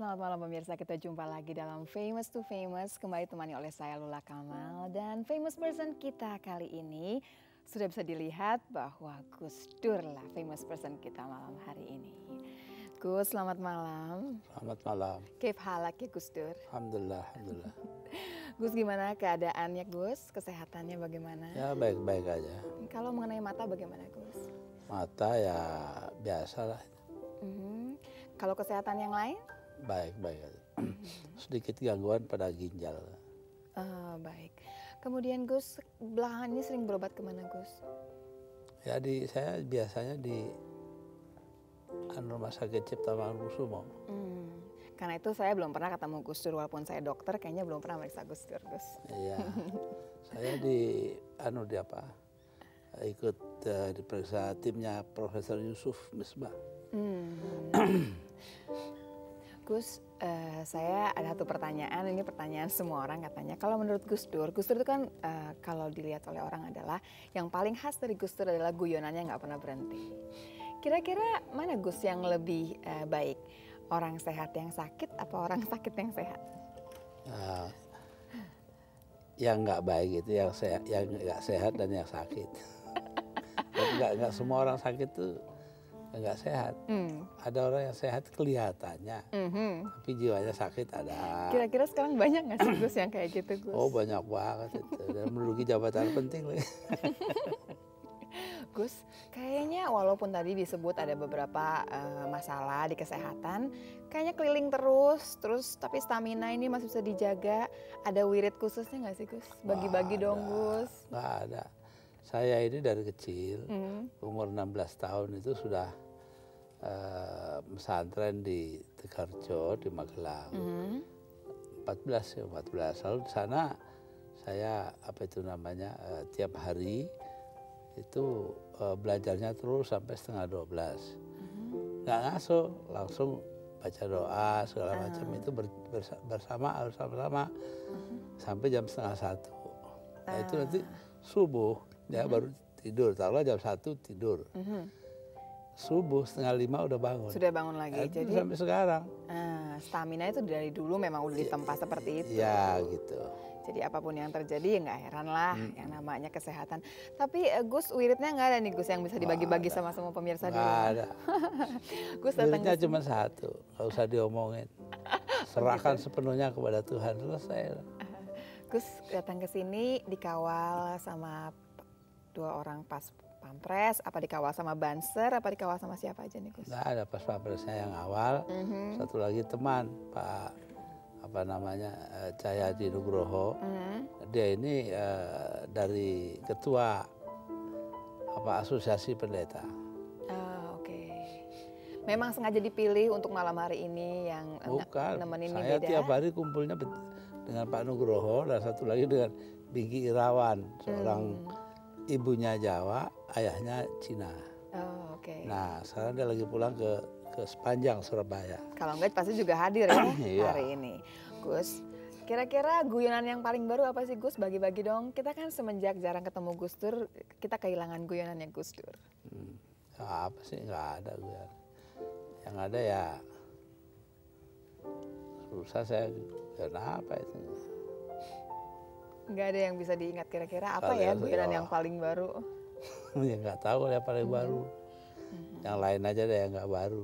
Selamat malam pemirsa, kita jumpa lagi dalam Famous to Famous Kembali temani oleh saya Lula Kamal Dan famous person kita kali ini Sudah bisa dilihat bahwa Gus Dur lah famous person kita malam hari ini Gus, selamat malam Selamat malam Kif halak ya Gus Dur Alhamdulillah, Alhamdulillah Gus gimana keadaannya Gus? Kesehatannya bagaimana? Ya baik-baik aja Kalau mengenai mata bagaimana Gus? Mata ya biasa lah Mhm. Kalau kesehatan yang lain? Baik-baik aja Sedikit gangguan pada ginjal Ah, baik. Kemudian Gus, belakangan ini sering berobat ke mana Gus? Ya di saya biasanya di anu, Rumah Sakit Cipta Mangunkusumo Hmm, Karena itu saya belum pernah ketemu Gus Dur walaupun saya dokter, kayaknya belum pernah meriksa Gus Dur, Gus. Iya Saya di anu di apa ikut eh, diperiksa timnya Profesor Yusuf Misbah Hmm. Gus, eh, saya ada satu pertanyaan. Ini pertanyaan semua orang katanya. Kalau menurut Gus Dur, Gus Dur itu kan eh, kalau dilihat oleh orang adalah yang paling khas dari Gus Dur adalah guyonannya nggak pernah berhenti. Kira-kira mana Gus yang lebih eh, baik? Orang sehat yang sakit apa orang sakit yang sehat? Nah, yang nggak baik itu yang sehat, yang nggak sehat dan yang sakit. Nggak semua orang sakit tuh nggak sehat. Hmm. Ada orang yang sehat kelihatannya, Mhm. tapi jiwanya sakit ada. Kira-kira sekarang banyak nggak sih Gus yang kayak gitu Gus? Oh banyak banget itu dan menduduki jabatan penting lagi. Gus, kayaknya walaupun tadi disebut ada beberapa eh, masalah di kesehatan, kayaknya keliling terus, terus tapi stamina ini masih bisa dijaga. Ada wirid khususnya nggak sih Gus? Bagi-bagi dong Gus. Nggak ada. Saya ini dari kecil Hmm. umur 16 tahun itu sudah eh, pesantren di Tegarjo di Magelang. Mhm. 14 ya 14 lalu di sana saya apa itu namanya eh, tiap hari itu eh, belajarnya terus sampai setengah 12 nggak ngaso langsung baca doa segala macam. Itu ber- bersa- bersama harus sama-sama sampai jam setengah satu. Nah itu nanti subuh ya baru tidur. Taruhlah jam satu tidur. Subuh setengah lima udah bangun. Sudah bangun lagi. Itu Jadi sampai sekarang. Ah, stamina itu dari dulu memang udah ditempa seperti itu. ya gitu. Jadi apa pun yang terjadi ya nggak heran lah Hmm. yang namanya kesehatan. Tapi eh, Gus wiridnya nggak ada nih Gus yang bisa dibagi-bagi sama semua pemirsa di nggak ada. Gus ke cuma satu, nggak usah diomongin. Serahkan sepenuhnya kepada Tuhan, selesai. Gus datang ke sini dikawal sama dua orang pas pampres, apa dikawal sama banser, apa dikawal sama siapa aja nih Gus? Nggak ada pas papresnya yang awal, Mhm. satu lagi teman Pak apa namanya eh, Cahyadi Nugroho. Mhm. Dia ini eh, dari ketua apa asosiasi pendeta. Ah, Oke. Memang sengaja dipilih untuk malam hari ini yang Bukan, nemenin saya beda. tiap hari kumpulnya dengan Pak Nugroho dan satu lagi dengan Bingki Irawan, seorang Hmm. Ibunya Jawa, ayahnya Cina. Oh, Oke. Nah, sekarang dia lagi pulang ke ke sepanjang Surabaya. Kalau enggak pasti juga hadir ya Iya. hari ini. Gus, kira-kira guyonan yang paling baru apa sih Gus? Bagi-bagi dong. Kita kan semenjak jarang ketemu Gus Dur, kita kehilangan guyonannya Gus Dur. Hmm. Ya, apa sih nggak ada gue. Yang ada ya susah saya kenapa itu. Nggak ada yang bisa diingat kira-kira apa ya yang- guyonan ya. yang paling baru? ya nggak tahu ya paling baru. Yang lain aja deh yang nggak baru.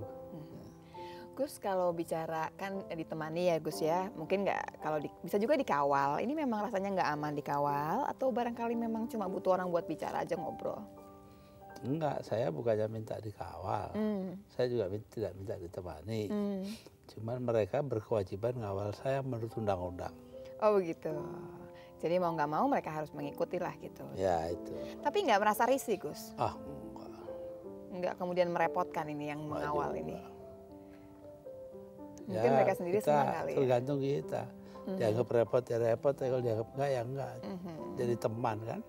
Gus kalau bicara kan ditemani ya Gus ya, mungkin nggak kalau di- bisa juga dikawal. Ini memang rasanya nggak aman dikawal atau barangkali memang cuma butuh orang buat bicara aja ngobrol. Enggak, saya bukannya minta dikawal. Hmm. Saya juga min- tidak minta ditemani. Hmm. Cuman mereka berkewajiban ngawal saya menurut undang-undang. Oh begitu. Jadi mau nggak mau mereka harus mengikuti lah gitu. Ya itu. Tapi nggak merasa risih Gus? Ah, enggak. Nggak kemudian merepotkan ini yang Enggak mengawal juga. ini? Mungkin mereka sendiri kita senang kali ya? Tergantung kita. Dianggap repot ya repot, ya kalau dianggap enggak ya enggak. Mhm. Jadi teman kan.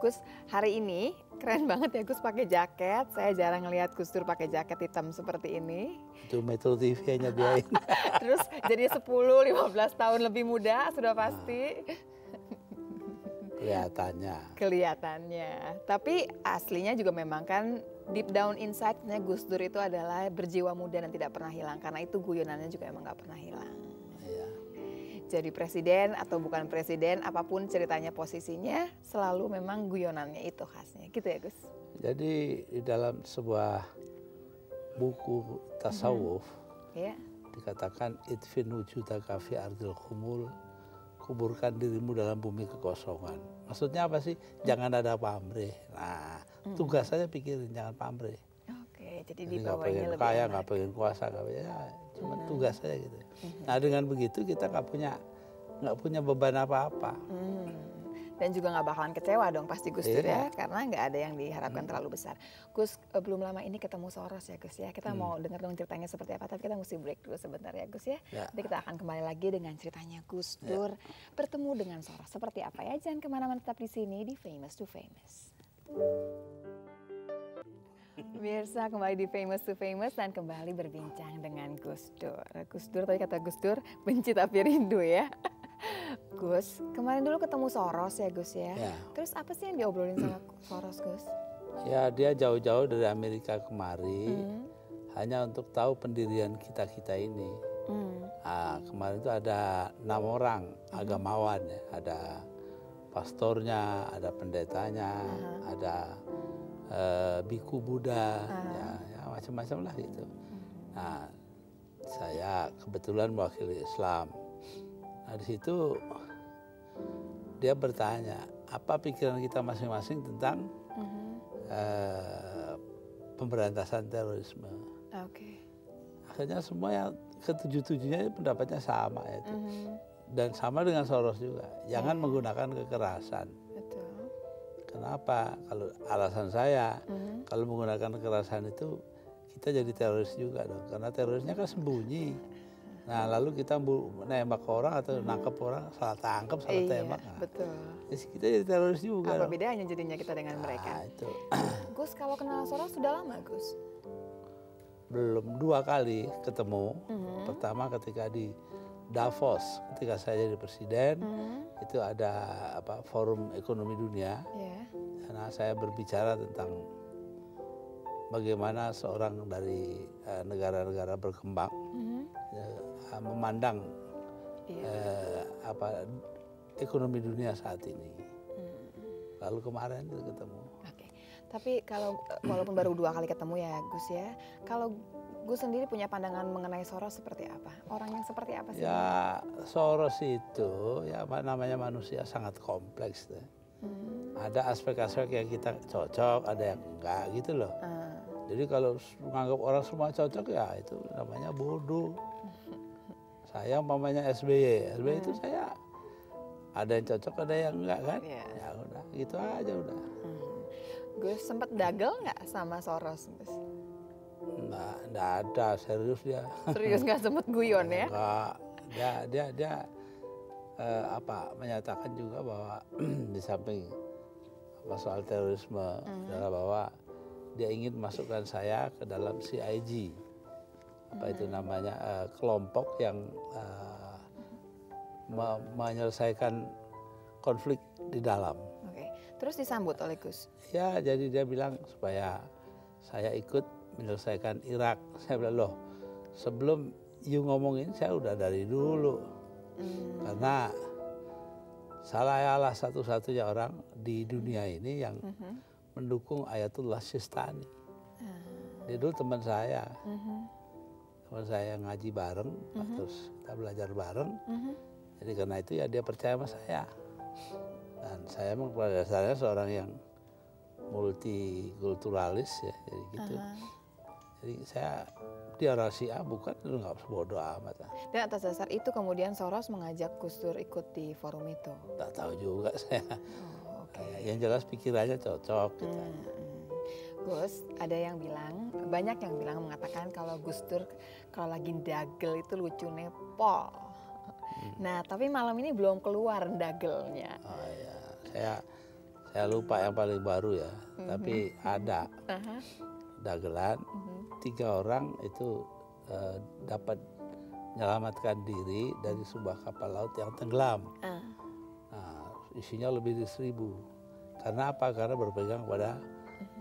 Gus, hari ini keren banget ya Gus pakai jaket. Saya jarang ngelihat Gus Dur pakai jaket hitam seperti ini. Itu Metro TV nya dia ini. Terus jadi 10-15 tahun lebih muda sudah pasti kelihatannya. kelihatannya. Tapi aslinya juga memang kan deep down inside-nya Gus Dur itu adalah berjiwa muda dan tidak pernah hilang karena itu guyonannya juga emang nggak pernah hilang. Iya. Jadi presiden atau bukan presiden, apa pun ceritanya posisinya, selalu memang guyonannya itu khasnya, gitu ya Gus? Jadi di dalam sebuah buku tasawuf Iya. dikatakan itfin wujudaka fi ardil khumul kuburkan dirimu dalam bumi kekosongan. Maksudnya apa sih? Jangan ada pamrih. Nah, tugas saya pikirin jangan pamrih. Oke, jadi Jadi dibawanya lebih kaya, nggak pengen kuasa, nggak pengen ya, cuma tugas saya gitu. Nah dengan begitu kita nggak punya nggak punya beban apa-apa. Hmm. Dan juga nggak bakalan kecewa dong pasti Gus Dur ya, Iya. karena nggak ada yang diharapkan terlalu besar. Gus, eh, belum lama ini ketemu Soros ya Gus ya, kita mau dengar dong ceritanya seperti apa, tapi kita mesti break dulu sebentar ya Gus ya. Ya. Nanti kita akan kembali lagi dengan ceritanya Gus Dur bertemu dengan Soros. Seperti apa ya, jangan ke mana-mana tetap di sini di Famous to Famous. Pemirsa kembali di Famous to Famous dan kembali berbincang dengan Gus Dur. Gus Dur tadi kata Gus Dur benci tapi rindu ya. Gus, kemarin dulu ketemu Soros ya Gus ya. Ya. Terus apa sih yang diobrolin sama Soros Gus? Ya dia jauh-jauh dari Amerika kemari Hmm. hanya untuk tahu pendirian kita kita ini. Hmm. Nah, kemarin itu ada enam orang agamawan ya, ada pastornya, ada pendetanya, ada eh, biku Buddha, ya, ya macam-macam lah gitu. Nah, saya kebetulan mewakili Islam. Nah di situ dia bertanya apa pikiran kita masing-masing tentang Mhm. eh, pemberantasan terorisme. Oke. Akhirnya semua yang ketujuh-tujuhnya pendapatnya sama ya. Mhm. Dan sama dengan Soros juga. Jangan menggunakan kekerasan. Betul. Kenapa? Kalau alasan saya, Mhm. kalau menggunakan kekerasan itu kita jadi teroris juga dong. Karena terorisnya kan sembunyi. Nah lalu kita nembak orang atau nangkep orang salah tangkap, salah Iya, tembak. Nah, betul. jadi kita jadi teroris juga Apa dong. bedanya jadinya kita dengan mereka? Nah, itu Gus, kalau kenal Soros sudah lama Gus? belum dua kali ketemu. Mhm. Pertama ketika di Davos, ketika saya jadi presiden, Mhm. itu ada apa forum ekonomi dunia. Ya. Karena saya berbicara tentang bagaimana seorang dari eh, negara-negara berkembang Mhm. Memandang Iya. eh, apa ekonomi dunia saat ini. Hmm. Lalu kemarin itu ketemu. Oke, tapi kalau walaupun baru dua kali ketemu ya Gus ya, kalau Gus sendiri punya pandangan mengenai Soros seperti apa? Orang yang seperti apa sih? Ya Soros itu ya ma- namanya manusia sangat kompleks. deh. Hmm. Ada aspek-aspek yang kita cocok, ada yang enggak gitu loh. Ah, Jadi kalau menganggap orang semua cocok ya itu namanya bodoh. Saya umpamanya SBY, SBY itu saya ada yang cocok, ada yang enggak kan? Iya. Ya udah, gitu aja udah. hmm. Gus sempat dagel nggak sama Soros? Gus? Nah, enggak ada serius dia. Serius nggak sempet guyon ya? Enggak, dia dia dia eh, apa menyatakan juga bahwa di samping apa soal terorisme adalah bahwa dia ingin masukkan saya ke dalam CIG apa itu namanya eh, kelompok yang eh, me- menyelesaikan konflik di dalam. Oke, terus disambut oleh Gus. ya jadi dia bilang supaya saya ikut menyelesaikan Irak. Saya bilang loh sebelum you ngomongin saya udah dari dulu. Hmm. karena saya satu-satunya orang di dunia ini yang Mhm. mendukung Ayatullah Sistani. Ah, dia dulu teman saya. Mhm, teman saya ngaji bareng terus kita belajar bareng mhm. jadi karena itu ya dia percaya sama saya dan saya memang pada dasarnya seorang yang multikulturalis ya jadi gitu Aha. jadi saya dia orang Syiah bukan lu nggak bodoh amat lah. Dan atas dasar itu kemudian Soros mengajak Gus Dur ikut di forum itu. nggak tahu juga saya Oh, Oke. yang jelas pikirannya cocok gitu. Hmm, hmm. Gus, ada yang bilang, banyak yang bilang mengatakan kalau Gus Dur kalau lagi dagel itu lucunya pol. Nah, tapi malam ini belum keluar dagelnya. Oh ya, saya saya lupa yang paling baru ya, tapi ada Aha, dagelan mhm. tiga orang itu eh, dapat menyelamatkan diri dari sebuah kapal laut yang tenggelam. Ah, Nah, isinya lebih dari seribu. Karena apa? Karena berpegang pada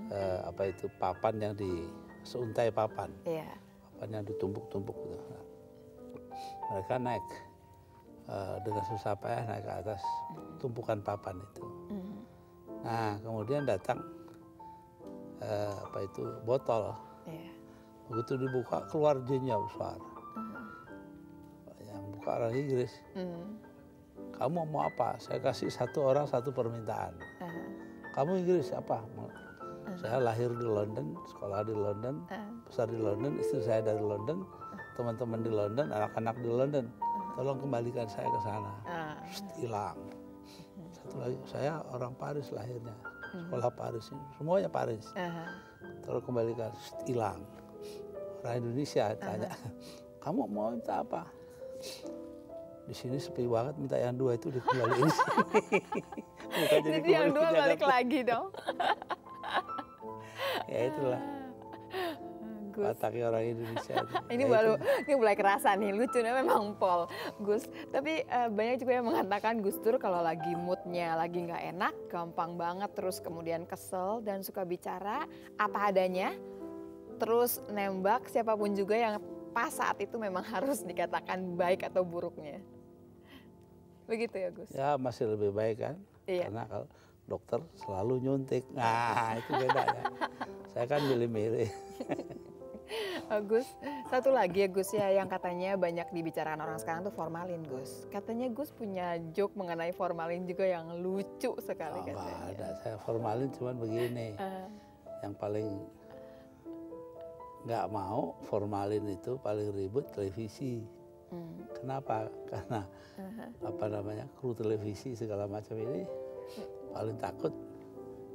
eh, apa itu papan yang di seuntai papan, Iya. papan yang ditumpuk-tumpuk gitu. Nah, mereka naik eh, dengan susah payah naik ke atas tumpukan papan itu. Mhm. Nah kemudian datang eh, apa itu botol. Iya. Begitu dibuka keluar jinnya besar. Yang buka orang Inggris. Mhm. Kamu mau apa? Saya kasih satu orang satu permintaan. Aha. Kamu Inggris apa? Saya lahir di London, sekolah di London, Ah. besar di London, istri saya dari London, teman-teman di London, anak-anak di London. Tolong kembalikan saya ke sana. Pst, hilang. Satu lagi, saya orang Paris lahirnya, sekolah Paris ini, semuanya Paris. Aha. Tolong kembalikan, hilang. Orang Indonesia tanya, kamu mau minta apa? Di sini sepi banget, minta yang dua itu dikembaliin. Bukan Jadi kembali yang dua balik lagi dong. Ya itulah, Gus. wataknya orang Indonesia. Ini Ya baru itu. ini mulai kerasa nih lucunya memang Pol Gus. Tapi eh, banyak juga yang mengatakan Gus Dur kalau lagi moodnya lagi nggak enak, gampang banget terus kemudian kesel dan suka bicara apa adanya. Terus nembak siapa pun juga yang pas saat itu memang harus dikatakan baik atau buruknya. Begitu ya Gus. Ya masih lebih baik kan? Iya. Karena kalau dokter selalu nyuntik. Nah itu bedanya. Saya kan milih-milih. Gus, satu lagi ya Gus ya yang katanya banyak dibicarakan orang sekarang tuh formalin Gus. Katanya Gus punya joke mengenai formalin juga yang lucu sekali Oh, katanya. ada. Saya formalin cuman begini. Eh, Yang paling nggak mau formalin itu paling ribut televisi. hmm, Kenapa? Karena aha, apa namanya kru televisi segala macam ini paling takut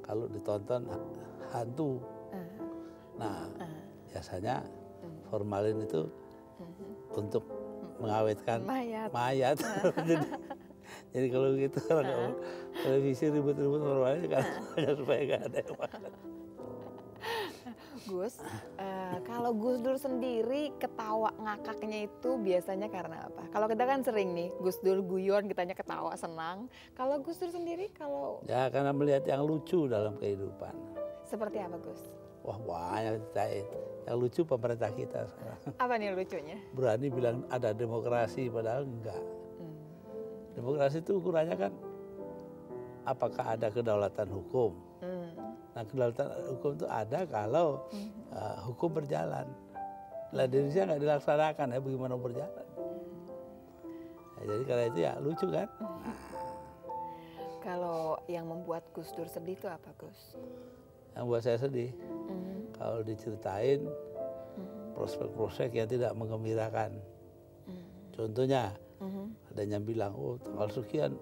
kalau ditonton ha- hantu. aha, Nah aha. biasanya Hmm. formalin itu Mhm. untuk mengawetkan Mayat. mayat. jadi, jadi kalau gitu orang televisi ribut-ribut formalin kan supaya nggak ada yang makan. Gus, eh, kalau Gus Dur sendiri ketawa ngakaknya itu biasanya karena apa? Kalau kita kan sering nih, Gus Dur guyon kitanya ketawa senang. Kalau Gus Dur sendiri kalau Ya karena melihat yang lucu dalam kehidupan. seperti apa Gus? Wah banyak ceritain. Yang lucu pemerintah kita sekarang. Apa nih lucunya? Berani bilang ada demokrasi padahal enggak. Hmm, Demokrasi itu ukurannya kan apakah ada kedaulatan hukum. Nah kedaulatan hukum itu ada kalau uh, hukum berjalan. Lah di Indonesia nggak dilaksanakan ya bagaimana berjalan. Ya, jadi karena itu ya lucu kan. Kalau yang membuat Gus Dur sedih itu apa Gus? Yang buat saya sedih Hmm, kalau diceritain hmm, prospek-prospek yang tidak menggembirakan. hmm, Contohnya hmm. ada yang bilang oh tanggal sekian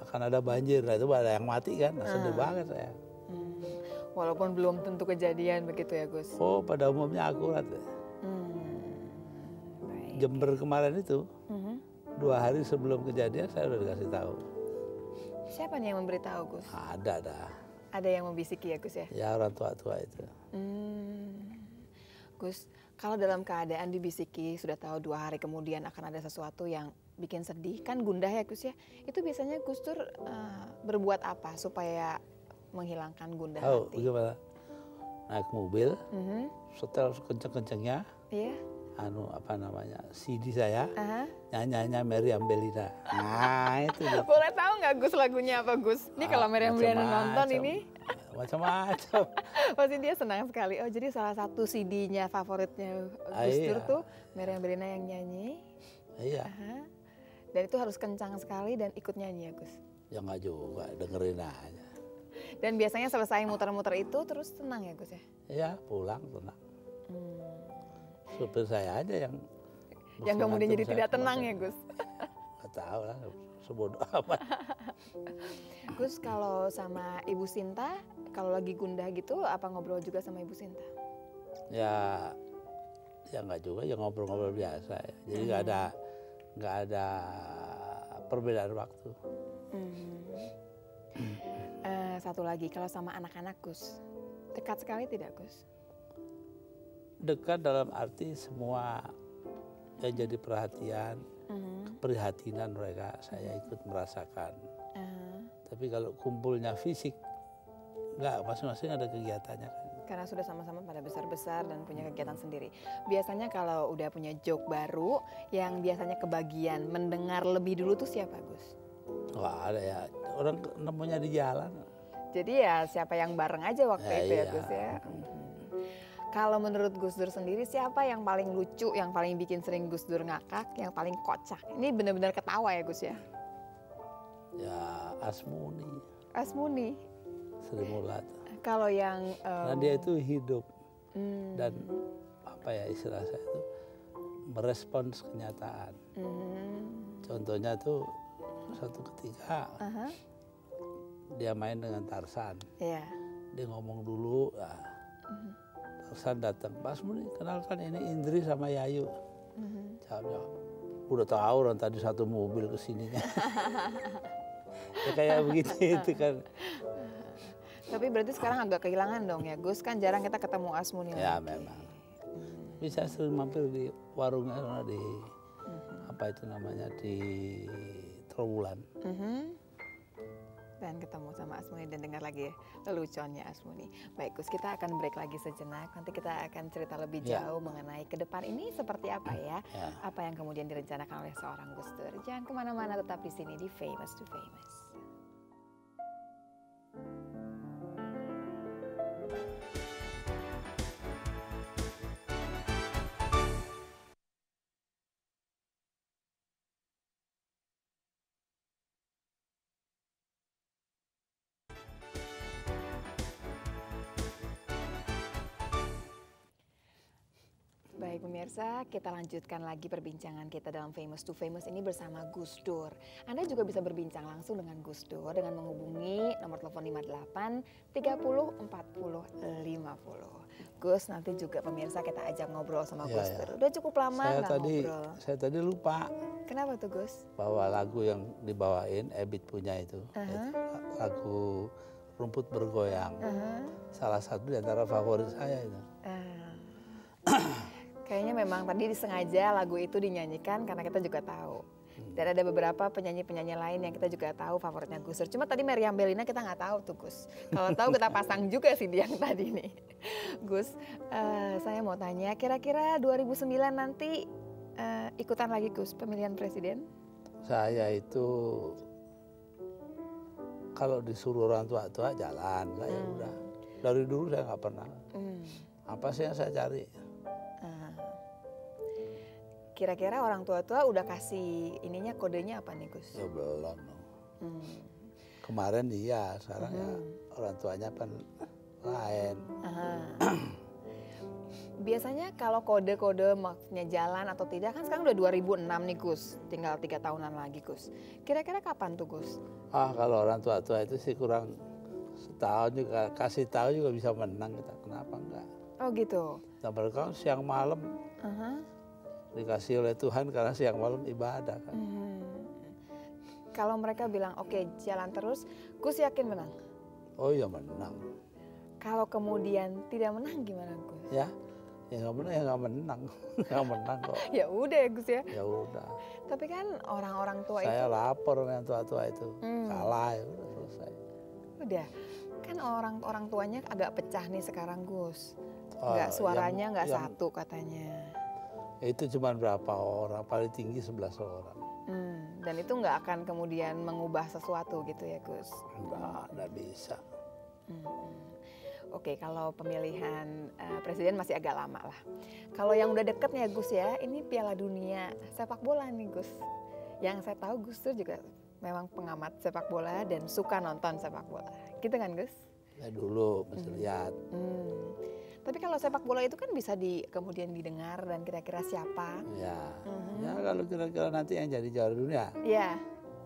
akan ada banjir. Nah itu ada yang mati kan. Nah, sedih banget saya. Hmm, Walaupun belum tentu kejadian begitu ya Gus. Oh pada umumnya akurat. Hmm, baik. Jember kemarin itu Mhm. dua hari sebelum kejadian saya udah dikasih tahu. Siapa nih yang memberitahu Gus? Ada dah. Ada yang membisiki ya Gus ya? Ya orang tua-tua itu. Hmm. Gus, kalau dalam keadaan dibisiki sudah tahu dua hari kemudian akan ada sesuatu yang bikin sedih, kan gundah ya Gus ya? Itu biasanya Gus Dur eh, berbuat apa supaya menghilangkan gundah Tahu hati? bagaimana? Naik mobil, Mhm, setel kenceng-kencengnya, Iya, anu apa namanya CD saya aha. nyanyinya Meriam Belina. Nah itu dia. Boleh tahu nggak Gus lagunya apa Gus? Ini kalau Ah, Meriam Briana macam-macam. nonton ini, Macam-macam. pasti dia senang sekali. Oh jadi salah satu CD-nya favoritnya Ah, Gus Dur iya. tuh Meriam Briana yang nyanyi. Iya, Aha. Dan itu harus kencang sekali dan ikut nyanyi ya Gus. ya nggak juga dengerin aja. Dan biasanya selesai muter-muter itu terus tenang ya Gus ya? Ya pulang tenang. Hmm. Supir saya aja yang Yang kemudian jadi tidak tenang ya Gus? Nggak tahu lah, sebodoh amat. Gus kalau sama Ibu Sinta, kalau lagi gundah gitu apa ngobrol juga sama Ibu Sinta? Ya, ya nggak juga, ya ngobrol-ngobrol biasa ya. Jadi nggak ada nggak ada perbedaan waktu. Hmm. Eh, satu lagi kalau sama anak-anak Gus, dekat sekali tidak Gus? Dekat dalam arti semua yang jadi perhatian, Mhm. keprihatinan mereka saya ikut merasakan. Eh, Tapi kalau kumpulnya fisik Enggak, masing-masing ada kegiatannya kan. Karena sudah sama-sama pada besar-besar dan punya kegiatan sendiri. Biasanya kalau udah punya joke baru, yang biasanya kebagian mendengar lebih dulu tuh siapa Gus? Wah ada ya, orang nemunya di jalan. Jadi ya siapa yang bareng aja waktu Ya, itu ya iya. Gus ya. Mhm. Kalau menurut Gus Dur sendiri siapa yang paling lucu, yang paling bikin sering Gus Dur ngakak, yang paling kocak? Ini benar-benar ketawa ya Gus ya. Ya Asmuni, Asmuni. Sri Mulat. Kalau yang Karena em, dia itu hidup hmm, dan apa ya istilah saya itu merespons kenyataan. mhm, Contohnya tuh suatu ketika aha, dia main dengan Tarsan. ya. Dia ngomong dulu, nah, Tarsan datang, Pak Asmuni kenalkan ini Indri sama Yayu. mhm. Jawabnya, udah tahu orang tadi satu mobil ke sininya. ya kayak begitu itu kan. Tapi berarti sekarang agak kehilangan dong ya Gus kan jarang kita ketemu Asmuni Ya lagi. memang. Bisa sering mampir di warungnya di apa itu namanya di Trawulan. Mhm. Dan ketemu sama Asmuni dan dengar lagi ya leluconnya Asmuni. Baik Gus, kita akan break lagi sejenak. Nanti kita akan cerita lebih Ya. jauh mengenai ke depan ini seperti apa ya. Ya. Apa yang kemudian direncanakan oleh seorang Gus Dur. Jangan ke mana-mana, tetap di sini di Famous to Famous. Baik pemirsa, kita lanjutkan lagi perbincangan kita dalam Famous to Famous ini bersama Gus Dur. Anda juga bisa berbincang langsung dengan Gus Dur dengan menghubungi nomor telepon 58 30 40 50. Gus, nanti juga pemirsa kita ajak ngobrol sama Iya, Gus iya. Dur. Udah cukup lama Saya tadi ngobrol. saya tadi lupa Kenapa tuh Gus? bahwa lagu yang dibawain Ebit punya itu, itu lagu rumput bergoyang. Aha. Salah satu di antara favorit saya itu. Ah. Kayaknya memang tadi disengaja lagu itu dinyanyikan karena kita juga tahu. Dan ada beberapa penyanyi-penyanyi lain yang kita juga tahu favoritnya Gus Dur. Cuma tadi Meriam Belina kita nggak tahu tuh Gus. Kalau tahu kita pasang juga sih dia yang tadi nih. Gus, eh, saya mau tanya, kira-kira 2009 nanti eh, ikutan lagi Gus pemilihan presiden? Saya itu kalau disuruh orang tua-tua jalan, enggak ya udah. Dari dulu saya nggak pernah. Hmm. Apa sih yang saya cari? Kira-kira orang tua-tua udah kasih ininya kodenya apa nih Gus? Ya belum. Hmm. Kemarin iya, sekarang ya orang tuanya kan lain. Aha. Biasanya kalau kode-kode maksudnya jalan atau tidak kan sekarang udah 2006 nih Gus, tinggal tiga tahunan lagi Gus. Kira-kira kapan tuh Gus? Ah kalau orang tua-tua itu sih kurang setahun juga kasih tahu juga bisa menang kita. Kenapa enggak? Oh gitu. Nah mereka siang malam Aha. Dikasih oleh Tuhan karena siang malam ibadah kan. Mhm. Kalau mereka bilang oke jalan terus, Gus yakin menang. Oh iya menang. Kalau kemudian tidak menang gimana Gus? Ya, ya nggak menang ya nggak menang, nggak menang kok. Ya udah ya Gus ya. Ya udah. Tapi kan orang-orang tua Saya itu lapor sama yang tua-tua itu Hmm. kalah ya udah selesai. udah kan orang-orang tuanya agak pecah nih sekarang Gus. Oh, Nggak suaranya yang- nggak yang- satu katanya. Itu cuma berapa orang, paling tinggi 11 orang. Hmm, dan itu nggak akan kemudian mengubah sesuatu gitu ya Gus. Enggak, enggak bisa. Hmm. Oke, kalau pemilihan eh, presiden masih agak lama lah. Kalau yang udah deket nih ya Gus ya, ini Piala Dunia sepak bola nih Gus. Yang saya tahu Gus tuh juga memang pengamat sepak bola dan suka nonton sepak bola. Gitu kan Gus? Ya dulu mesti lihat. Hmm. Tapi kalau sepak bola itu kan bisa di kemudian didengar dan kira-kira siapa? Ya, Mhm. ya kalau kira-kira nanti yang jadi juara dunia Ya.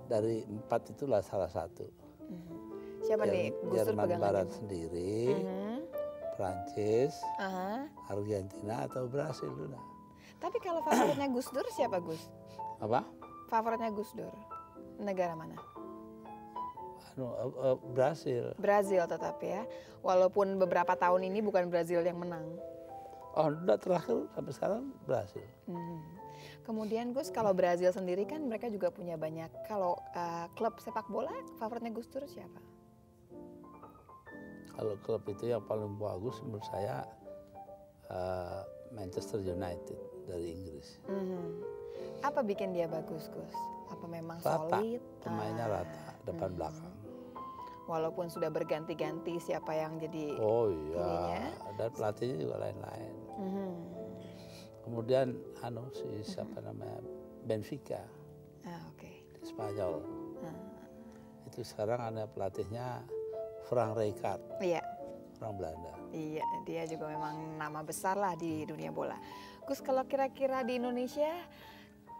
dari empat itulah salah satu. Mhm. Siapa nih Jer- Dur Jerman? Barat sendiri, Mhm. Prancis, Aha. Argentina atau Brasil udah. Tapi kalau favoritnya Gus Dur siapa Gus? Apa? Favoritnya Gus Dur? Negara mana? Anu, eh, eh, Brasil. Brazil tetap ya. Walaupun beberapa tahun ini bukan Brazil yang menang. Oh, udah terakhir sampai sekarang Brasil. Hmm. Kemudian Gus, kalau Brazil sendiri kan mereka juga punya banyak. Kalau uh, klub sepak bola favoritnya Gus Dur siapa? kalau klub itu yang paling bagus menurut saya eh, Manchester United dari Inggris. Mhm. Apa bikin dia bagus, Gus? Apa memang Rata, solid? pemainnya Ah, rata depan belakang. Walaupun sudah berganti-ganti siapa yang jadi Oh iya, ininya. dan pelatihnya juga lain-lain. Mhm. Kemudian anu si siapa namanya Benfica Ah, oke. di Spanyol. Ah, Itu sekarang ada pelatihnya Frank Rijkaard, Iya, orang Belanda. iya, dia juga memang nama besar lah di dunia bola. Gus, kalau kira-kira di Indonesia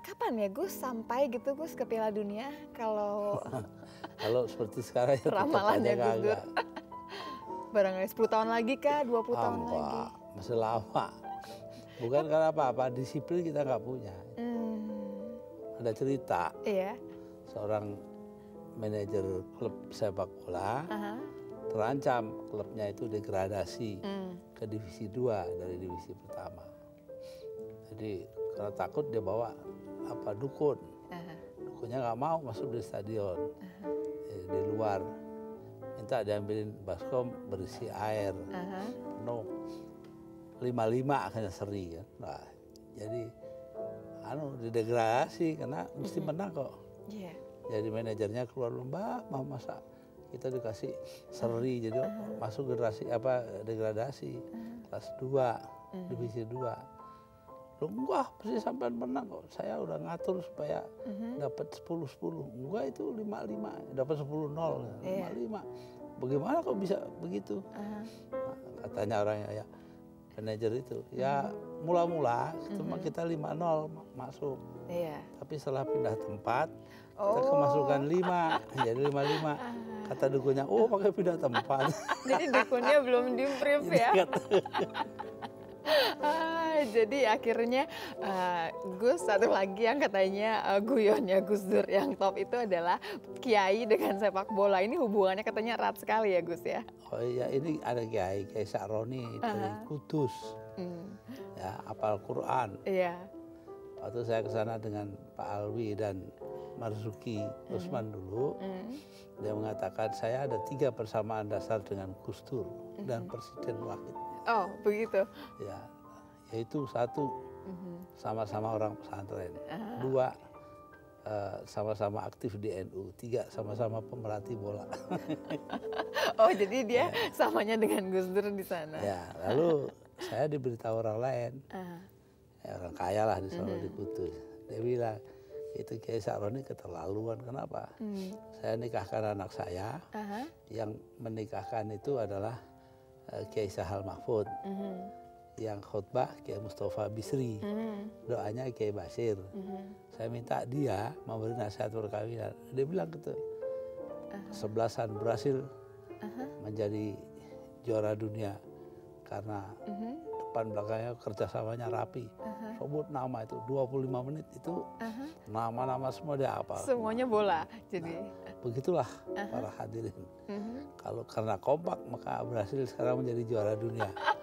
kapan ya Gus sampai gitu Gus ke Piala Dunia? Kalau Kalau seperti sekarang ya Ramalannya kagak. barangkali 10 tahun lagi kah, 20 tahun lagi? Masih lama. Bukan karena apa-apa, disiplin kita nggak punya. Hmm, Ada cerita iya. seorang manajer klub sepak bola Aha. terancam klubnya itu degradasi Hmm. ke divisi 2 dari divisi pertama. Jadi karena takut dia bawa apa dukun. Dukunnya nggak mau masuk di stadion. Jadi di luar minta diambilin baskom berisi air Aha. penuh lima lima akhirnya seri kan. Nah, jadi anu didegradasi karena mesti menang kok. Iya. Jadi manajernya keluar lomba, mau masa kita dikasih seri jadi masuk generasi apa degradasi kelas 2 divisi 2 Enggak, pasti sampai menang kok. Saya udah ngatur supaya dapat 10 10. Enggak itu 55, dapat 10 0. Iya. 55. Bagaimana kok bisa begitu? Aha. Nah, katanya orangnya ya manajer itu ya mula-mula cuma kita 5-0 ma- masuk Iya. tapi setelah pindah tempat kita Oh. kemasukan 5 jadi 55 kata dukunnya oh pakai pindah tempat Jadi dukunnya belum di ya. Jadi akhirnya eh, Gus satu lagi yang katanya eh, guyonnya Gus Dur yang top itu adalah kiai dengan sepak bola. Ini hubungannya katanya erat sekali ya Gus ya. oh iya ini ada kiai kiai Sakroni dari Kudus Hmm, ya apal Quran Iya. waktu saya ke sana dengan Pak Alwi dan Marzuki Usman dulu Hmm. dia mengatakan saya ada tiga persamaan dasar dengan Gus Dur dan Presiden Wahid Oh begitu. ya yaitu satu Mhm. sama-sama orang pesantren Ah. dua eh, sama-sama aktif di NU tiga sama-sama pemerhati bola Oh jadi dia samanya dengan Gus Dur di sana. ya lalu saya diberitahu orang lain Ah, ya, orang kaya lah di sana di Kudus dia bilang itu Kiai Sakroni keterlaluan kenapa hmm. saya nikahkan anak saya Aha. yang menikahkan itu adalah eh, Kiai Sahal Mahfud Mhm. Yang khutbah Kiai Mustafa Bisri Mhm. doanya Kiai Basir Mhm. saya minta dia memberi nasihat perkawinan dia bilang gitu kesebelasan berhasil Aha. menjadi juara dunia karena Mhm. depan belakangnya kerjasamanya rapi Aha. sebut nama itu 25 menit itu nama-nama semua dia apa Semuanya bola. Jadi. begitulah para hadirin Mhm. kalau karena kompak maka berhasil sekarang menjadi juara dunia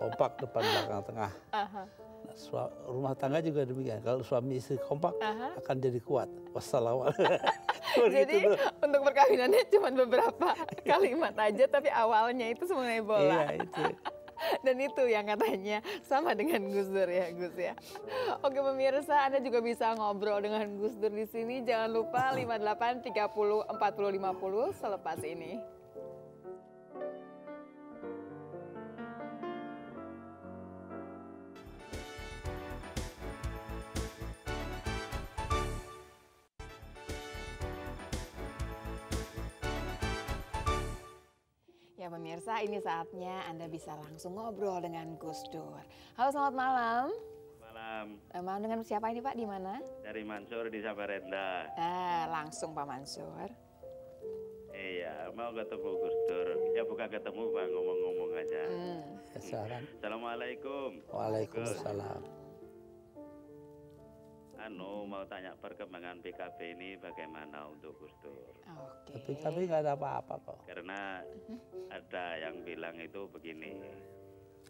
kompak depan belakang tengah Aha. Sua- rumah tangga juga demikian kalau suami istri kompak Aha. akan jadi kuat wassalamualaikum Jadi Begitu tuh. untuk perkawinannya cuma beberapa kalimat aja tapi awalnya itu semuanya bola. iya itu Dan itu yang katanya sama dengan Gus Dur ya Gus ya. Oke pemirsa Anda juga bisa ngobrol dengan Gus Dur di sini. Jangan lupa 58 30 40 50 selepas ini. Ya pemirsa, ini saatnya Anda bisa langsung ngobrol dengan Gus Dur. Halo, selamat malam. Malam Eh, Malam dengan siapa ini Pak? Di mana? dari Mansur di Samarinda. Eh, langsung Pak Mansur. Iya, mau ketemu Gus Dur. Ya bukan ketemu, Bang, ngomong-ngomong aja. Hmm. Assalamualaikum. waalaikumsalam Anu mau tanya perkembangan PKB ini bagaimana untuk Gus Dur? Oke. tapi kami nggak ada apa-apa kok Karena ada yang bilang itu begini.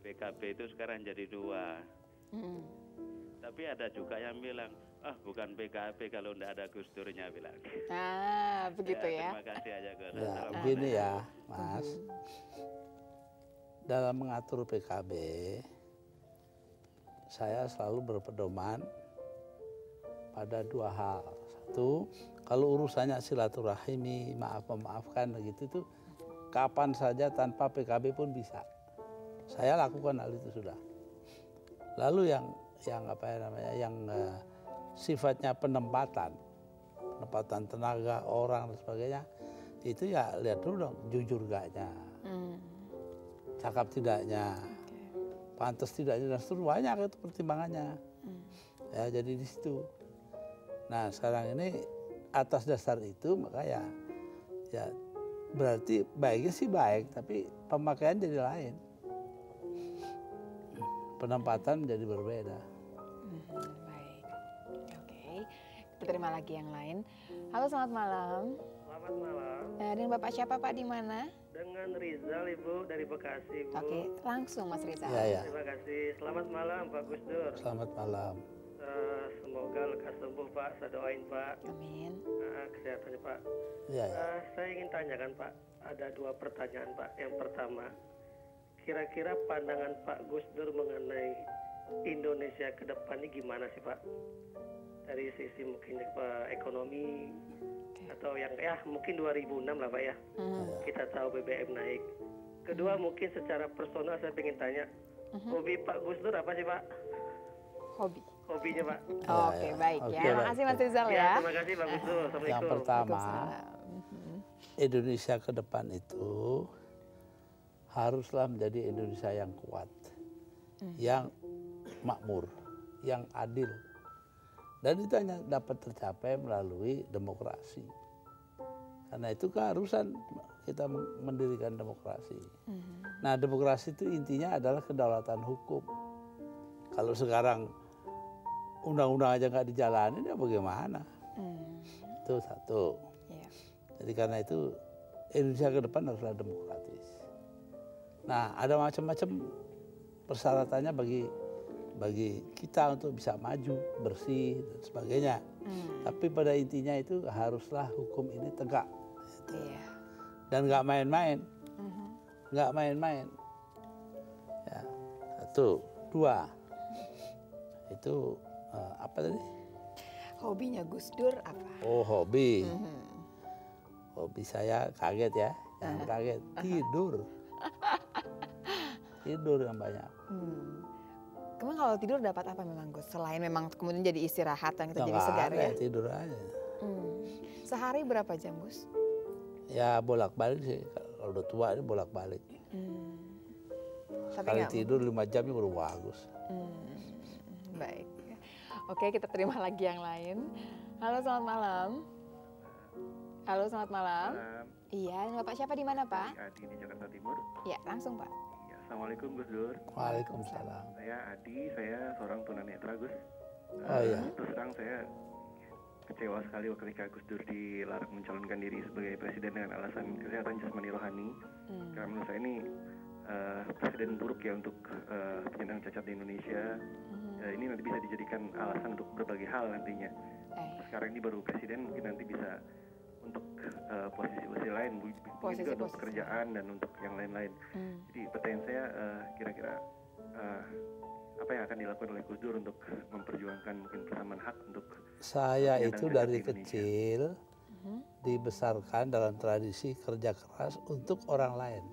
PKB itu sekarang jadi dua. Hmm. Tapi ada juga yang bilang, ah bukan PKB kalau tidak ada Gus Durnya bilang. Ah, begitu ya. Terima kasih aja Gus. ya begini ya mas dalam mengatur PKB saya selalu berpedoman pada dua hal. Satu, kalau urusannya silaturahimi, maaf memaafkan begitu itu kapan saja tanpa PKB pun bisa. Saya lakukan hal itu sudah. Lalu yang yang apa ya namanya yang uh, sifatnya penempatan, penempatan tenaga orang dan sebagainya itu ya lihat dulu dong jujur gaknya, hmm. cakap tidaknya, okay. pantas tidaknya dan seterusnya banyak itu pertimbangannya. Hmm. Ya jadi di situ. Nah sekarang ini atas dasar itu maka ya ya berarti baiknya sih baik tapi pemakaian jadi lain. Penempatan menjadi berbeda. Hmm, baik. Oke kita terima lagi yang lain. Halo selamat malam. Selamat malam. Nah, dengan bapak siapa pak? Di mana? Dengan Rizal ibu dari Bekasi bu. Oke langsung mas Rizal. Ya, ya. terima kasih. Selamat malam Pak Gus Dur selamat malam uh, semoga lekas sembuh Pak saya doain Pak amin uh, kesehatannya Pak ya, ya. Uh, saya ingin tanyakan Pak ada dua pertanyaan Pak. Yang pertama, kira-kira pandangan Pak Gus Dur mengenai Indonesia ke depan ini gimana sih Pak? Dari sisi mungkin Pak, ekonomi atau yang ya mungkin 2006 lah Pak ya. Hmm. Kita tahu BBM naik. Kedua hmm. mungkin secara personal saya ingin tanya, hmm. hobi Pak Gus Dur apa sih Pak? Hobi. Hobinya Pak. Oh, Oke okay, baik okay, ya. Terima kasih Mas Rizal ya. ya. Terima kasih. Assalamualaikum. Yang pertama, Indonesia ke depan itu haruslah menjadi Indonesia yang kuat, hmm. yang makmur, yang adil. Dan itu hanya dapat tercapai melalui demokrasi. Karena itu keharusan kita mendirikan demokrasi. Hmm. Nah demokrasi itu intinya adalah kedaulatan hukum. Kalau sekarang undang-undang aja nggak dijalani, ya bagaimana? Hmm. Itu satu. Jadi karena itu Indonesia ke depan haruslah demokratis. Nah, ada macam-macam persyaratannya bagi bagi kita untuk bisa maju, bersih dan sebagainya. Hmm. Tapi pada intinya itu haruslah hukum ini tegak. Gitu. Iya. Dan nggak main-main, hmm. nggak main-main. Ya, satu, dua, itu apa tadi? Hobinya Gus Dur apa? Oh hobi. Hmm hobi saya kaget ya jangan kaget tidur tidur yang banyak hmm. Kemang kalau tidur dapat apa memang Gus? Selain memang kemudian jadi istirahat dan kita jadi segar ya? tidur aja. Hmm. Sehari berapa jam Gus? Ya bolak-balik sih. Kalau udah tua ini bolak-balik. Hmm. Sekali tidur lima jam itu udah bagus. Hmm. Baik. Oke kita terima lagi yang lain. Halo selamat malam. Halo, selamat malam. malam. Iya, Bapak siapa di mana, Pak? Adi di Jakarta Timur. Iya, langsung, Pak. Ya, Assalamualaikum Gus Dur. Waalaikumsalam. Saya Adi, saya seorang tunanetra Gus. Oh iya. Uh, terus terang saya kecewa sekali ketika Gus Dur dilarang mencalonkan diri sebagai presiden dengan alasan kesehatan jasmani rohani. Hmm. Karena menurut saya ini uh, presiden buruk ya untuk uh, penyandang cacat di Indonesia. Hmm. Uh, ini nanti bisa dijadikan alasan untuk berbagai hal nantinya. Eh. Sekarang ini baru presiden mungkin nanti bisa untuk uh, posisi-posisi lain, posisi, juga untuk pekerjaan dan untuk yang lain-lain. Hmm. Jadi pertanyaan saya uh, kira-kira uh, apa yang akan dilakukan oleh Gus Dur untuk memperjuangkan mungkin persamaan hak untuk saya itu dari kecil hmm. dibesarkan dalam tradisi kerja keras untuk orang lain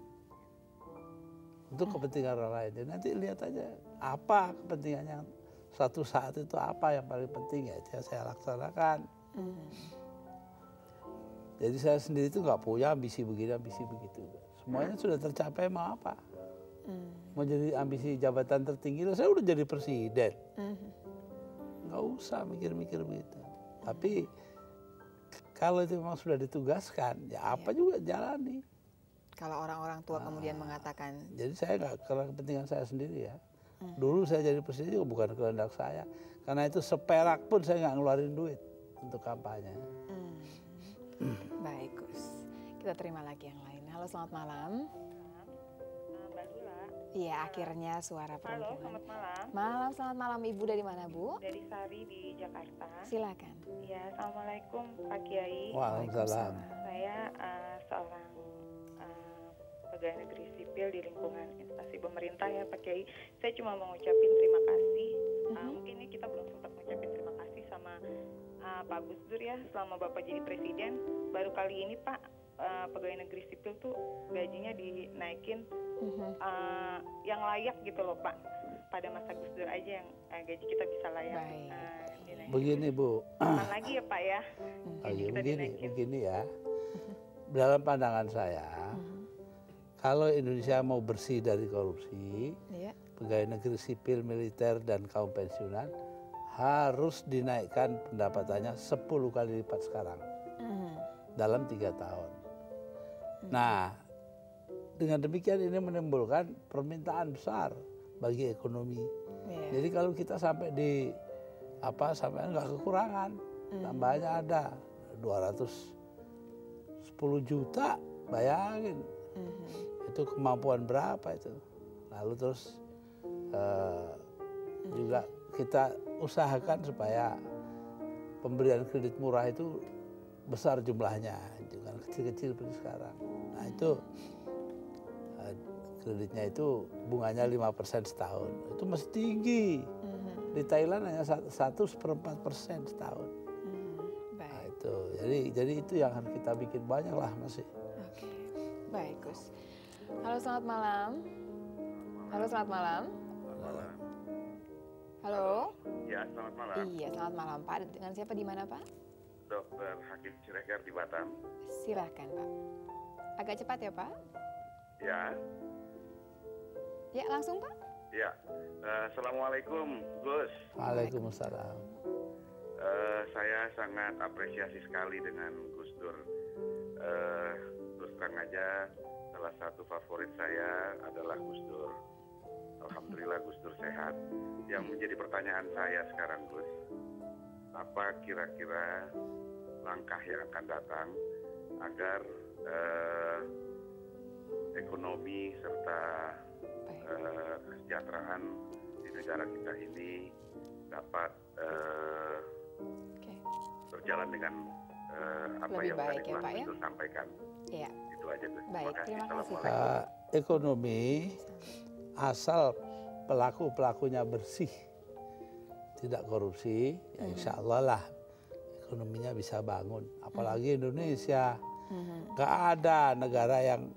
untuk hmm. kepentingan orang lain dan nanti lihat aja apa kepentingannya satu saat itu apa yang paling penting ya saya laksanakan hmm. Jadi saya sendiri itu nggak punya ambisi begini, ambisi begitu. Semuanya sudah tercapai mau apa? Hmm. Mau jadi ambisi jabatan tertinggi, saya udah jadi presiden. Hmm. Nggak usah mikir-mikir begitu. Tapi kalau itu memang sudah ditugaskan, ya apa ya. juga jalani. Kalau orang-orang tua nah, kemudian mengatakan. Jadi saya nggak karena kepentingan saya sendiri ya. Hmm. Dulu saya jadi presiden juga bukan kehendak saya. Karena itu seperak pun saya nggak ngeluarin duit untuk kampanye. Baik, Gus. Kita terima lagi yang lain. Halo, selamat malam. Mbak Dula. Iya, akhirnya suara perempuan. Halo, selamat malam. Malam, selamat malam. Ibu dari mana, Bu? Dari Sari di Jakarta. Silakan. Iya, Assalamualaikum Pak Kiai. Waalaikumsalam. Saya uh, seorang pegawai negeri sipil di lingkungan instansi pemerintah ya Pak Kiai. Saya cuma mau ngucapin terima kasih. Uh, mungkin ini kita belum sempat ngucapin terima kasih sama uh, Pak Gus Dur ya selama Bapak jadi presiden. Baru kali ini Pak uh, pegawai negeri sipil tuh gajinya dinaikin uh, yang layak gitu loh Pak. Pada masa Gus Dur aja yang uh, gaji kita bisa layak. Baik. Uh, dinaikin. Begini Bu, Kapan lagi ya Pak ya? Lagi kita begini, dinaikin. begini ya. Dalam pandangan saya, kalau Indonesia mau bersih dari korupsi, Iya. pegawai negeri sipil, militer, dan kaum pensiunan harus dinaikkan pendapatannya 10 kali lipat sekarang Mhm. dalam tiga tahun. Nah, dengan demikian ini menimbulkan permintaan besar bagi ekonomi. Iya. Jadi kalau kita sampai di apa sampai nggak kekurangan, tambahnya ada 210 juta, bayangin Mhm. itu kemampuan berapa itu. Lalu terus eh, juga kita usahakan supaya pemberian kredit murah itu besar jumlahnya, jangan kecil-kecil seperti sekarang. Nah itu eh, kreditnya itu bunganya 5% setahun, itu masih tinggi. Mhm. Di Thailand hanya satu- seperempat persen setahun. Mhm. Nah itu, jadi jadi itu yang harus kita bikin banyak lah masih. Baik Gus. Halo selamat malam. Halo selamat malam. malam. Halo. Ya, selamat malam. Iya selamat malam Pak. Dengan siapa di mana Pak? Dokter Hakim Siregar di Batam. Silahkan Pak. Agak cepat ya Pak. Ya, Ya langsung Pak. ya. Eh, Assalamualaikum, Gus. Waalaikumsalam. Eh, saya sangat apresiasi sekali dengan Gus Dur. Eh, terang aja, salah satu favorit saya adalah Gus Dur. Alhamdulillah Gus Dur sehat. Yang menjadi pertanyaan saya sekarang, Gus, apa kira-kira langkah yang akan datang agar eh, ekonomi serta eh, kesejahteraan di negara kita ini dapat eh, berjalan dengan eh, apa Lebih yang baik tadi ya, Pak, ya? Sampaikan. Iya. Itu aja Gus. Baik, terima kasih. Eh, ekonomi asal pelaku pelakunya bersih, tidak korupsi, ya insya Allah lah ekonominya bisa bangun. Apalagi Indonesia, Mhm. nggak ada negara yang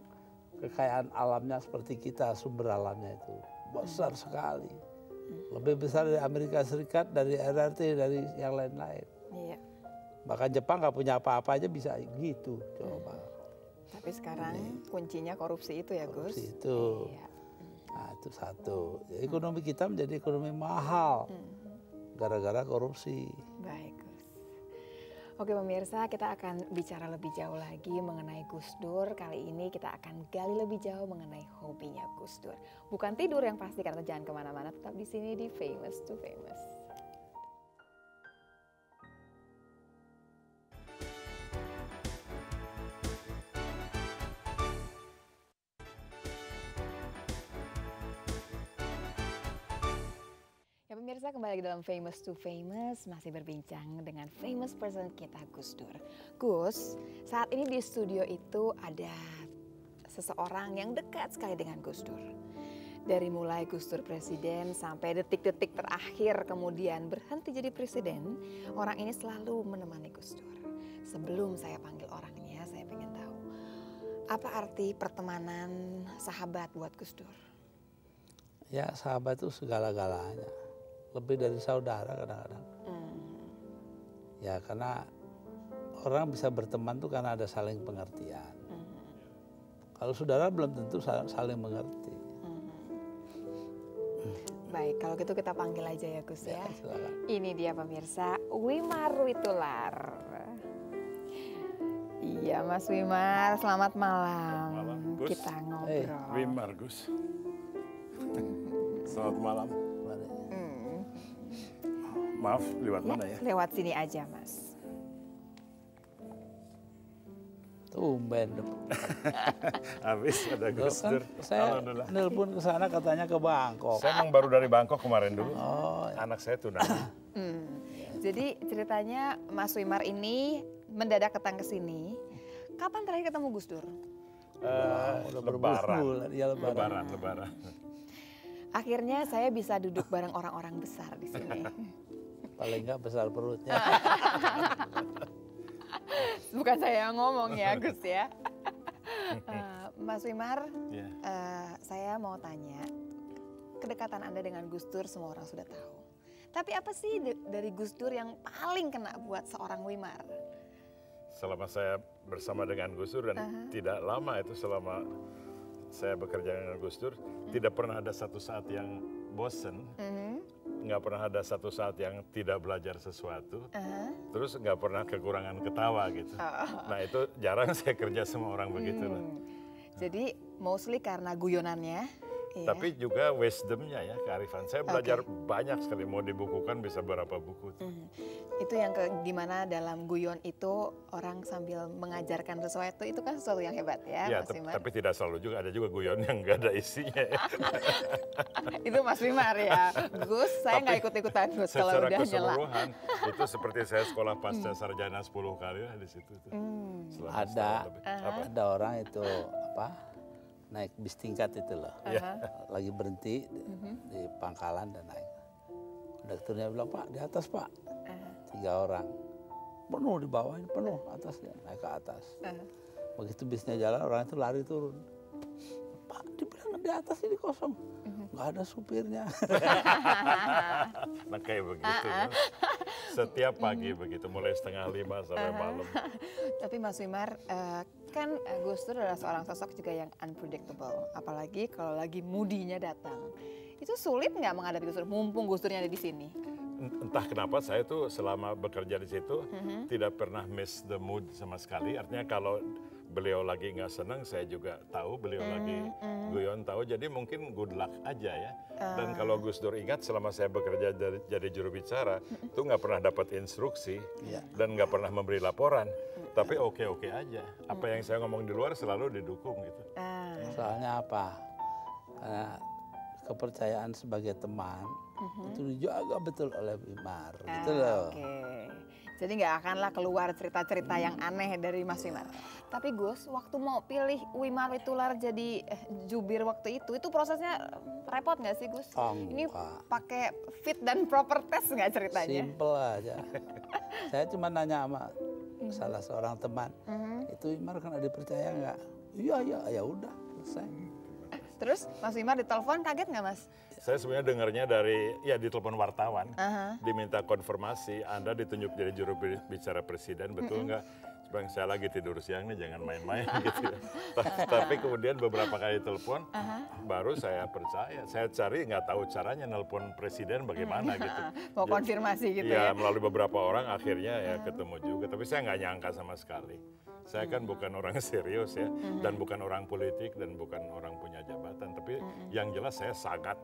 kekayaan alamnya seperti kita sumber alamnya itu besar sekali, lebih besar dari Amerika Serikat, dari RRT, dari yang lain-lain. Iya. Bahkan Jepang nggak punya apa-apa aja bisa gitu, coba. Tapi sekarang kuncinya korupsi itu ya Gus. Korupsi itu. Iya. Nah itu satu. Ya, Ekonomi kita menjadi ekonomi mahal gara-gara korupsi. Baik, Gus. Oke pemirsa, kita akan bicara lebih jauh lagi mengenai Gus Dur. Kali ini kita akan gali lebih jauh mengenai hobinya Gus Dur. Bukan tidur yang pasti, karena jangan ke mana-mana, tetap di sini di Famous to Famous. Pemirsa kembali lagi dalam Famous to Famous masih berbincang dengan famous person kita Gus Dur. Gus, saat ini di studio itu ada seseorang yang dekat sekali dengan Gus Dur. Dari mulai Gus Dur presiden sampai detik-detik terakhir kemudian berhenti jadi presiden, orang ini selalu menemani Gus Dur. Sebelum saya panggil orangnya, saya pengen tahu apa arti pertemanan sahabat buat Gus Dur? Ya sahabat itu segala-galanya. Lebih dari saudara kadang-kadang. Hmm, Ya karena orang bisa berteman tuh karena ada saling pengertian. hmm, Kalau saudara belum tentu sa- saling mengerti. hmm. Baik, kalau gitu kita panggil aja ya Gus ya. silakan. Ini dia pemirsa, Wimar Witular. Iya Mas Wimar, selamat malam. Malam, Gus. Kita ngobrol. Wimar Gus. Selamat malam. Maaf, lewat ya, mana ya? Lewat sini aja Mas. Tumben. Habis ada Gus kan saya nelpon ke sana katanya ke Bangkok. Saya emang baru dari Bangkok kemarin dulu. Oh, ya. Anak saya tunangan. Hmm. Jadi ceritanya Mas Wimar ini mendadak datang ke sini. Kapan terakhir ketemu Gus Dur? Eh, Udah lebaran. ya lebaran. Lebaran, lebaran. Akhirnya saya bisa duduk bareng orang-orang besar di sini. Paling nggak besar perutnya. Bukan saya yang ngomong ya, Gus ya. Eh, Mas Wimar, Ya. eh, saya mau tanya, kedekatan Anda dengan Gus Dur semua orang sudah tahu. Tapi apa sih dari Gus Dur yang paling kena buat seorang Wimar? Selama saya bersama dengan Gus Dur dan tidak lama itu selama saya bekerja dengan Gus Dur, tidak pernah ada satu saat yang bosen, nggak pernah ada satu saat yang tidak belajar sesuatu, terus nggak pernah kekurangan ketawa gitu. Nah itu jarang saya kerja sama orang begitu. Hmm. Jadi mostly karena guyonannya. Iya. Tapi juga wisdomnya ya, kearifan. Saya belajar banyak sekali, mau dibukukan bisa berapa buku. tuh. Hmm. Itu yang ke gimana dalam guyon itu orang sambil mengajarkan sesuatu itu kan sesuatu yang hebat ya, Ya, Mas Wimar. tapi tidak selalu juga, ada juga guyon yang nggak ada isinya. ya. itu Mas Wimar ya. Gus, saya nggak Tapi ikut-ikutan Gus kalau udah nyela. keseluruhan, itu seperti saya sekolah pasca sarjana 10 kali lah di situ. tuh. Selama Ada. Apa? Ada orang itu apa naik bis tingkat itu loh. Lagi berhenti di, di pangkalan dan naik. Konduktornya bilang Pak di atas Pak. Tiga orang. Penuh di bawah ini penuh atasnya naik ke atas. Begitu bisnya jalan orang itu lari turun. Pak dibilang di atas ini kosong. Nggak ada supirnya. Nah kayak begitu. kan. Setiap pagi begitu, mulai setengah lima sampai malam. Tapi Mas Wimar, eh, kan eh, Gus Dur adalah seorang sosok juga yang unpredictable. Apalagi kalau lagi mudinya datang. Itu sulit nggak menghadapi Gus Dur, mumpung Gus Durnya ada di sini? Entah kenapa saya tuh selama bekerja di situ tidak pernah miss the mood sama sekali. Artinya kalau beliau lagi nggak senang, saya juga tahu beliau lagi guyon tahu. Jadi mungkin good luck aja ya. Dan kalau Gus Dur ingat selama saya bekerja jadi, jadi juru bicara, tuh nggak pernah dapat instruksi dan nggak pernah memberi laporan. Tapi oke oke aja. Apa yang saya ngomong di luar selalu didukung gitu. Ah, Soalnya apa? Karena kepercayaan sebagai teman itu dijaga betul oleh Wimar. Gitu loh. Oke. Jadi nggak akanlah keluar cerita-cerita yang aneh dari Mas Wimar. Tapi Gus, waktu mau pilih Wimar Witular jadi eh, jubir waktu itu, itu prosesnya repot nggak sih Gus? Oh, Ini pakai fit dan proper test nggak ceritanya? Simple aja. Saya cuma nanya sama salah seorang teman, itu Wimar kena dipercaya nggak? Iya iya ya udah selesai. Terus Mas Wimar ditelepon kaget nggak Mas? Saya sebenarnya dengarnya dari ya di telepon wartawan, Aha. diminta konfirmasi, Anda ditunjuk jadi juru bi- bicara presiden, betul nggak? Bang saya lagi tidur siang nih, jangan main-main gitu. ya. Ta- Tapi kemudian beberapa kali telepon, baru saya percaya. Saya cari nggak tahu caranya nelpon presiden bagaimana gitu. Mau konfirmasi gitu Iya, ya? melalui beberapa orang akhirnya ya ketemu juga. Tapi saya nggak nyangka sama sekali. Saya kan bukan orang serius ya, dan bukan orang politik dan bukan orang punya jabatan. Tapi yang jelas saya sangat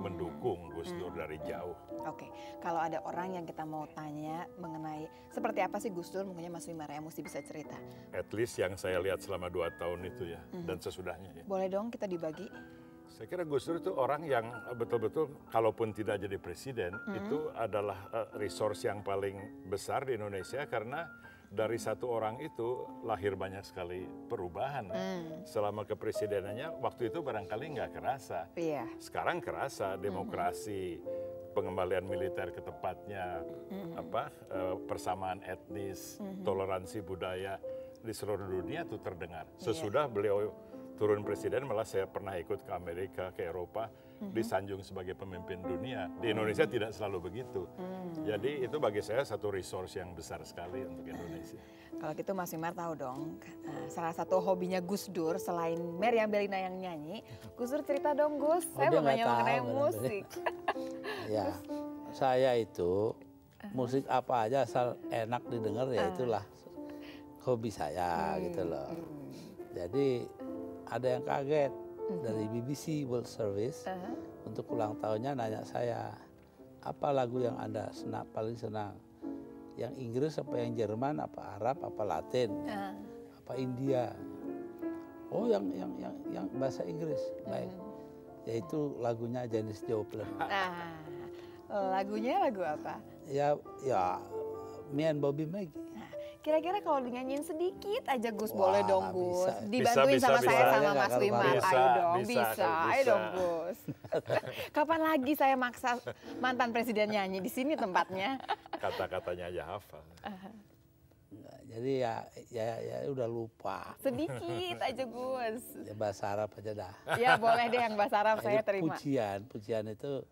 mendukung Gus Dur dari jauh. Oke, kalau ada orang yang kita mau tanya mengenai seperti apa sih Gus Dur, mungkin Mas Wimar yang mesti bisa cerita. At least yang saya lihat selama dua tahun itu ya, dan sesudahnya ya. Boleh dong kita dibagi? Saya kira Gus Dur itu orang yang betul-betul kalaupun tidak jadi presiden, itu adalah eh, resource yang paling besar di Indonesia karena dari satu orang itu lahir banyak sekali perubahan. Selama kepresidenannya, waktu itu barangkali nggak kerasa. Iya. Sekarang kerasa demokrasi, pengembalian militer ke tempatnya, apa eh, persamaan etnis, toleransi budaya di seluruh dunia itu terdengar. Sesudah beliau turun presiden, malah saya pernah ikut ke Amerika, ke Eropa, disanjung sebagai pemimpin dunia. Di Indonesia tidak selalu begitu. Jadi itu bagi saya satu resource yang besar sekali untuk Indonesia. Kalau gitu Mas Wimar tahu dong, eh, salah satu hobinya Gus Dur selain Meriam Belina yang nyanyi, Gus Dur cerita dong Gus, Oh, saya mau nanya mengenai musik. Ya, saya itu musik apa aja asal enak didengar ya itulah hobi saya gitu loh. Jadi ada yang kaget dari BBC World Service untuk ulang tahunnya nanya saya apa lagu yang anda senang paling senang? Yang Inggris apa yang Jerman apa Arab apa Latin Ah, apa India? Oh yang yang yang yang bahasa Inggris baik. Yaitu lagunya Janis Joplin. Nah, lagunya lagu apa? ya ya me and Bobby Maggie Kira-kira kalau dinyanyiin sedikit aja Gus Wah, boleh dong Gus. bisa. Dibantuin Bisa, sama bisa, saya bisa. sama Mas Wimar. bisa, Ayo dong, bisa, bisa. Ayo dong Gus. Kapan lagi saya maksa mantan presiden nyanyi di sini tempatnya? Kata-katanya aja hafal. Jadi ya, ya, ya udah lupa. Sedikit aja Gus. Ya, bahasa Arab aja dah. Ya boleh deh yang bahasa Arab saya terima. Pujian, pujian itu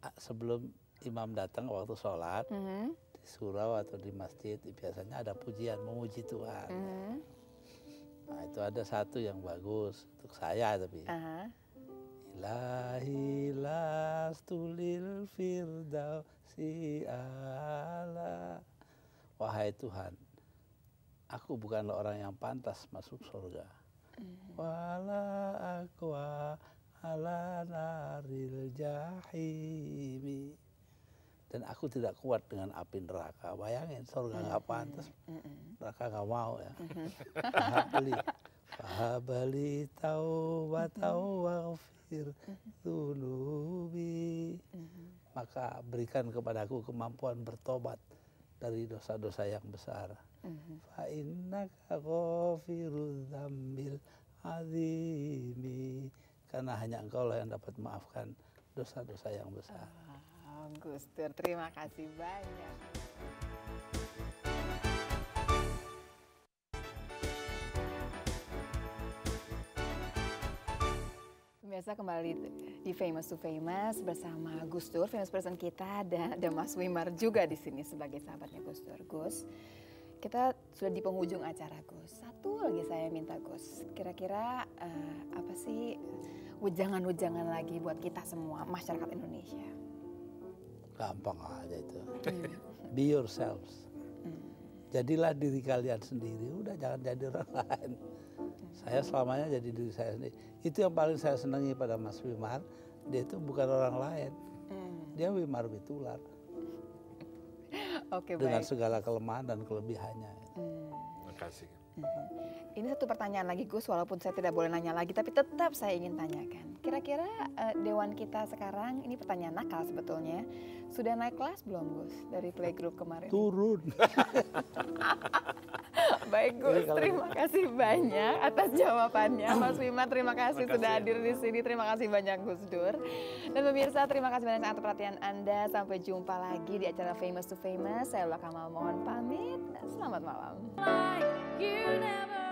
ah, sebelum imam datang waktu sholat Mhm, di surau atau di masjid biasanya ada pujian memuji Tuhan. mhm, Nah itu ada satu yang bagus untuk saya tapi. Aha. Ilahi lastulil firdausi ala. Wahai Tuhan Aku bukanlah orang yang pantas masuk surga. Wala akwa ala naril jahimi Dan aku tidak kuat dengan api neraka. Bayangin surga nggak pantas. Neraka nggak mau ya. Fahabli Fahabli taubatau waghfir Dunubi. Maka berikan kepadaku kemampuan bertobat dari dosa-dosa yang besar. Fa innaka ghafirudz dzambil azimi. Karena hanya engkau lah yang dapat maafkan dosa-dosa yang besar. Gus Dur, terima kasih banyak. Biasa kembali di Famous to Famous bersama Gus Dur, famous person kita dan ada Mas Wimar juga di sini sebagai sahabatnya Gus Dur. Gus, kita sudah di penghujung acara Gus. Satu lagi saya minta Gus, kira-kira eh, apa sih wejangan-wejangan lagi buat kita semua masyarakat Indonesia? Gampang aja itu. Be yourselves. Jadilah diri kalian sendiri. Udah jangan jadi orang lain. Saya selamanya jadi diri saya sendiri. Itu yang paling saya senangi pada Mas Wimar. Dia itu bukan orang lain. Dia Wimar Witular. Oke Dengan baik. segala kelemahan dan kelebihannya. Terima kasih. Ini satu pertanyaan lagi Gus, walaupun saya tidak boleh nanya lagi, tapi tetap saya ingin tanyakan. Kira-kira eh, dewan kita sekarang, ini pertanyaan nakal sebetulnya, sudah naik kelas belum Gus dari playgroup kemarin? Turun. Baik Gus, kalau- terima kasih banyak atas jawabannya. Mas Wima, terima kasih Terima sudah hadir di sini. Terima kasih banyak Gus Dur. Dan pemirsa, terima kasih banyak atas perhatian Anda. Sampai jumpa lagi di acara Famous to Famous. Saya Ula Kamal mohon pamit. Selamat malam. You never